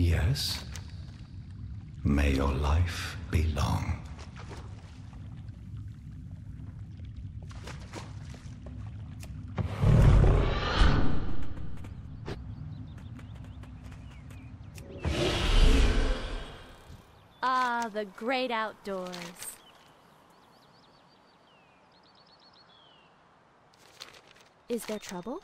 Yes? May your life be long. Ah, the great outdoors. Is there trouble?